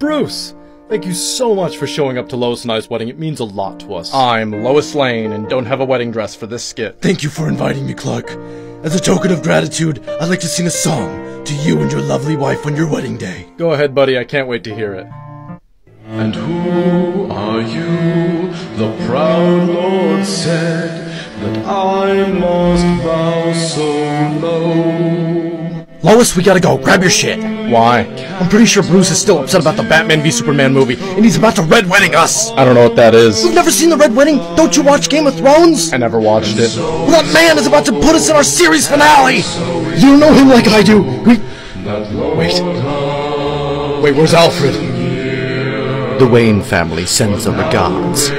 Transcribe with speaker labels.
Speaker 1: Bruce! Thank you so much for showing up to Lois and I's wedding. It means a lot to us. I'm Lois Lane and don't have a wedding dress for this skit.
Speaker 2: Thank you for inviting me, Clark. As a token of gratitude, I'd like to sing a song to you and your lovely wife on your wedding day.
Speaker 1: Go ahead, buddy. I can't wait to hear it.
Speaker 3: And who are you? The proud Lord said that I must bow so low.
Speaker 2: Lois, we gotta go. Grab your shit.
Speaker 1: Why?
Speaker 2: I'm pretty sure Bruce is still upset about the Batman v Superman movie, and he's about to red wedding us.
Speaker 1: I don't know what that is.
Speaker 2: You've never seen the Red Wedding? Don't you watch Game of Thrones?
Speaker 1: I never watched it.
Speaker 2: Well, that man is about to put us in our series finale. You know him like I do. We...
Speaker 1: Wait. Wait, where's Alfred?
Speaker 2: The Wayne family sends their regards.